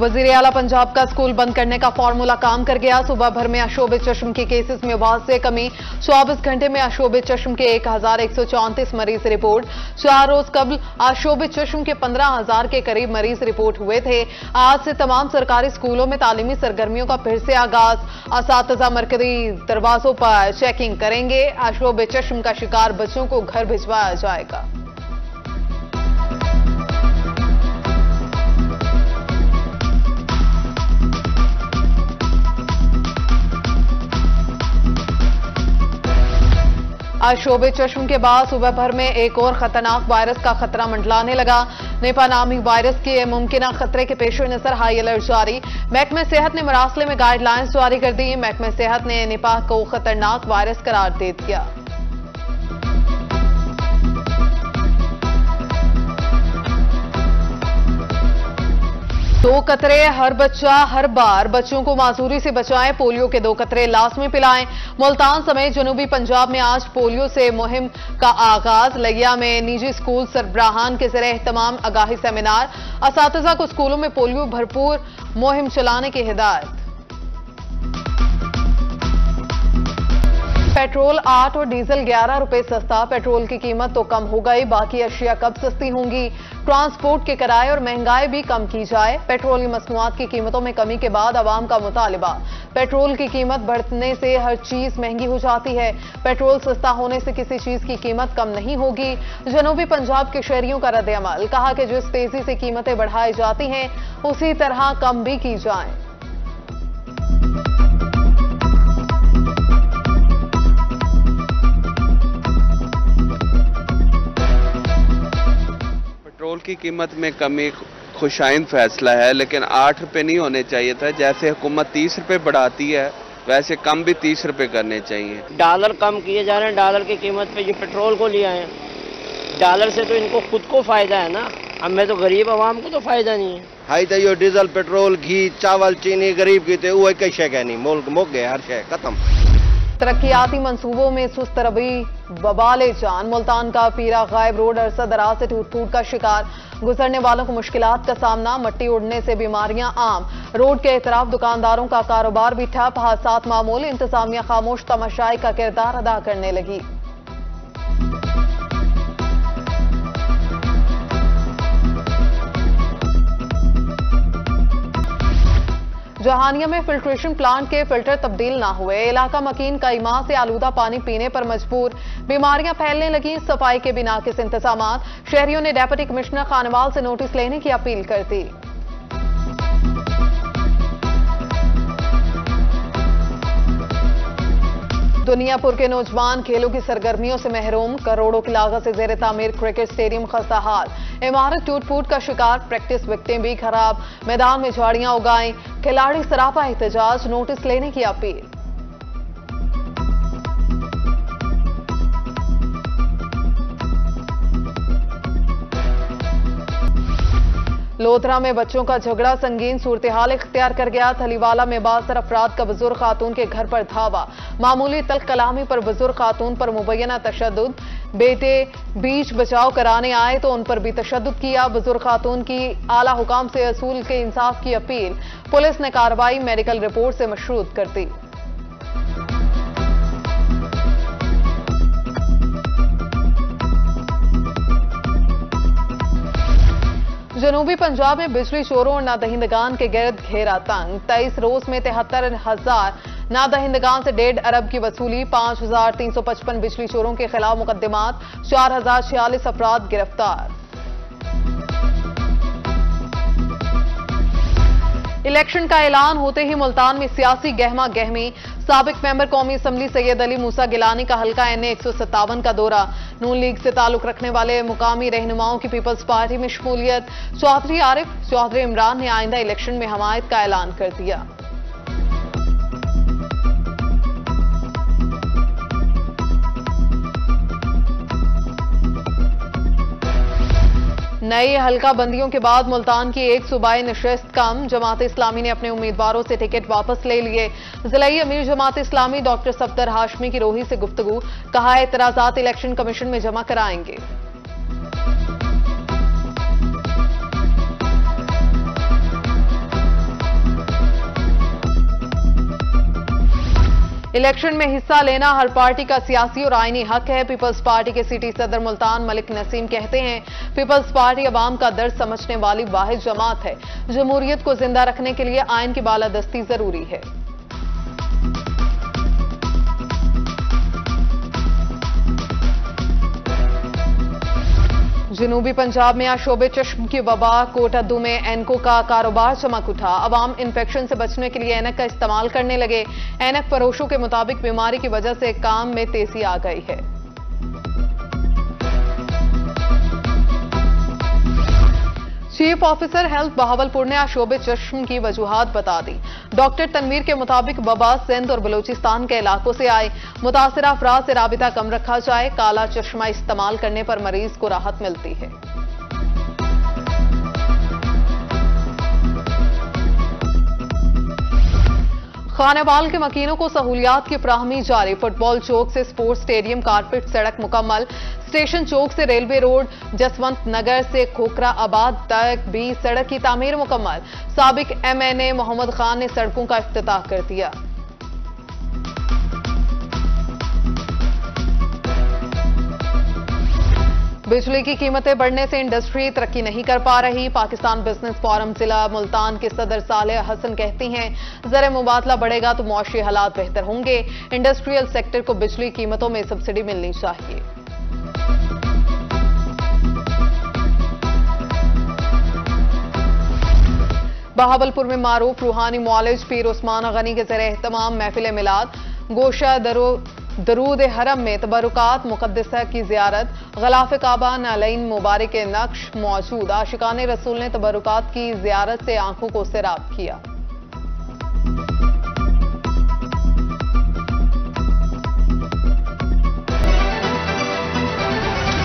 वज़ीर अला पंजाब का स्कूल बंद करने का फॉर्मूला काम कर गया। सुबह भर में अशोभित चश्म के केसेस में आवाज़ से कमी। चौबीस घंटे में अशोभित चश्म के एक हज़ार एक सौ चौंतीस मरीज़ रिपोर्ट। चार रोज कबल अशोभित चश्म के पंद्रह हज़ार के करीब मरीज़ रिपोर्ट हुए थे। आज से तमाम सरकारी स्कूलों में तालीमी सरगर्मियों का फिर से आगाज़। इस मरकजी दरवाजों पर चेकिंग करेंगे। अशोभ चश्म का शिकार बच्चों को घर भिजवाया जाएगा। आज शोबे चश्म के बाद सुबह भर में एक और खतरनाक वायरस का खतरा मंडलाने लगा। नेपा नामी वायरस के मुमकिन खतरे के पेश नज़र हाई अलर्ट जारी। महकमे सेहत ने मरासले में गाइडलाइंस जारी कर दी। महकमे सेहत ने नेपा को खतरनाक वायरस करार दे दिया। दो कतरे, हर बच्चा, हर बार बच्चों को माजूरी से बचाएँ, पोलियो के दो कतरे लाजमी पिलाएँ। मुल्तान समेत जनूबी पंजाब में आज पोलियो से मुहिम का आगाज़। लगिया में निजी स्कूल सरब्राहान के ज़रिए तमाम आगाही सेमिनार। इस को स्कूलों में पोलियो भरपूर मुहिम चलाने की हिदायत। पेट्रोल आठ और डीजल ग्यारह रुपए सस्ता। पेट्रोल की कीमत तो कम हो गई, बाकी अशिया कब सस्ती होंगी? ट्रांसपोर्ट के किराए और महँगाई भी कम की जाए। पेट्रोल की मसनुआत की कीमतों में कमी के बाद आवाम का मुतालबा। पेट्रोल की कीमत बढ़ने से हर चीज़ महँगी हो जाती है। पेट्रोल सस्ता होने से किसी चीज़ की कीमत कम नहीं होगी। जनूबी पंजाब के शहरियों का रद्द अमल। कहा कि जिस तेज़ी से कीमतें बढ़ाई जाती हैं, उसी तरह कम भी की जाए। की कीमत में कमी खुशाइन फैसला है लेकिन आठ रुपये नहीं होने चाहिए था। जैसे हुकूमत तीस रुपये बढ़ाती है वैसे कम भी तीस रुपये करने चाहिए। डॉलर कम किए जा रहे हैं डॉलर की कीमत पे जो पेट्रोल को लिया है। डॉलर से तो इनको खुद को फ़ायदा है ना? हमें तो गरीब आवाम को तो फ़ायदा नहीं है। हाई तो यो डीजल पेट्रोल घी चावल चीनी गरीब की थे वो कई शे नहीं मुल्क मुक गए हर शे खत्म। तरक्याती मंसूबों में सुस्त रबी बबाले जान। मुल्तान का पीरा गायब रोड अरसा दराज से टूट फूट का शिकार। गुजरने वालों को मुश्किल का सामना, मट्टी उड़ने से बीमारियाँ आम। रोड के एतराफ दुकानदारों का कारोबार भी ठप हादसा मामूल इंतजामिया खामोश, तमाशाई का किरदार अदा करने लगी। जहानिया में फिल्ट्रेशन प्लांट के फ़िल्टर तब्दील ना हुए। इलाका मकीन कई माह से आलूदा पानी पीने पर मजबूर। बीमारियाँ फैलने लगी, सफ़ाई के बिना किस इंतज़ाम शहरियों ने डेप्यूटी कमिश्नर खानवाल से नोटिस लेने की अपील कर दी। दुनियापुर के नौजवान खेलों की सरगर्मियों से महरूम, करोड़ों की लागत से जेर तामीर क्रिकेट स्टेडियम खस्ता हाल इमारत टूट फूट का शिकार, प्रैक्टिस विकटें भी खराब। मैदान में झाड़ियाँ उगाएँ खिलाड़ी सरापा एहतजाज, नोटिस लेने की अपील। लोधरा में बच्चों का झगड़ा, संगीन सूरत हाल इख्तियार कर गया। थलीवाला में बासर अफराद का बुज़ुर्ग खातून के घर पर धावा। मामूली तल कलामी पर बुज़ुर्ग खातून पर मुबैना तशद बेटे बीच बचाव कराने आए तो उन पर भी तशद किया। बुज़ुर्ग खातून की आला हुकाम से असूल के इंसाफ की अपील। पुलिस ने कार्रवाई मेडिकल रिपोर्ट से मशरूत कर दी। जनूबी पंजाब में बिजली चोरों और नादहिंदगान के गिरद घेरा तंग तेईस रोज में तिहत्तर हज़ार नादहिंदगान से डेढ़ अरब की वसूली, पाँच हज़ार तीन सौ पचपन बिजली चोरों के खिलाफ मुकदमात चार हज़ार छियालीस अपराध गिरफ़्तार। इलेक्शन का ऐलान होते ही मुल्तान में सियासी गहमा गहमी। सबक मेंबर कौमी असम्बली सैयद अली मूसा गिलानी का हल्का एन एक सौ सत्तावन का दौरा। नून लीग से ताल्लुक रखने वाले मुकामी रहनुमाओं की पीपल्स पार्टी में शमूलियत। चौधरी आरिफ चौधरी इमरान ने आइंदा इलेक्शन में हमायत का ऐलान कर दिया। नई हल्का बंदियों के बाद मुल्तान की एक सूबाई नशस्त कम। जमात इस्लामी ने अपने उम्मीदवारों से टिकट वापस ले लिए। जिलाई अमीर जमात इस्लामी डॉक्टर सफदर हाशमी की रोही से गुफ्तगु। कहा, एतराजात इलेक्शन कमीशन में जमा कराएँगे। इलेक्शन में हिस्सा लेना हर पार्टी का सियासी और आईनी हक है। पीपल्स पार्टी के सिटी सदर मुल्तान मलिक नसीम कहते हैं, पीपल्स पार्टी अवाम का दर्द समझने वाली वाहिद जमात है। जमहूरियत को ज़िंदा रखने के लिए आयन की बालादस्ती ज़रूरी है। जनूबी पंजाब में आशोबे शोबे चश्म की वबा कोटादू में एनको का कारोबार चमक उठा। अवाम इन्फेक्शन से बचने के लिए एनक का इस्तेमाल करने लगे। एनक फरोशों के मुताबिक बीमारी की वजह से काम में तेज़ी आ गई है। चीफ ऑफिसर हेल्थ बहावलपुर ने आशोबे चश्म की वजूहत बता दी। डॉक्टर तनवीर के मुताबिक बबा सिंध और बलूचिस्तान के इलाकों से आए मुतासर अफराज से रबता कम रखा जाए, काला चश्मा इस्तेमाल करने पर मरीज़ को राहत मिलती है। खानेवाल के मकीनों को सहूलियात की फ्राहमी जारी फुटबॉल चौक से स्पोर्ट्स स्टेडियम कारपेट सड़क मुकम्मल। स्टेशन चौक से रेलवे रोड, जसवंत नगर से खोखरा आबाद तक भी सड़क की तामीर मुकम्मल। सबक एमएनए मोहम्मद खान ने सड़कों का अफ्ताह कर दिया। बिजली की कीमतें बढ़ने से इंडस्ट्री तरक्की नहीं कर पा रही। पाकिस्तान बिज़नेस फोरम जिला मुल्तान के सदर सालेह हसन कहती हैं, जर मुबादला बढ़ेगा तो मुआशी हालात बेहतर होंगे। इंडस्ट्रियल सेक्टर को बिजली कीमतों में सब्सिडी मिलनी चाहिए। बहावलपुर में मारूफ रूहानी मॉलेज पीर उस्मान गनी के जर एहतमाम महफिल मिलाद। गोशा दरो दरूद हरम में तबरुकात मुकदसा की जियारत। गलाफ काबा नालीन मुबारक नक्श मौजूद। आशिकान रसूल ने तबरुकात की जियारत से आँखों को सिराब किया।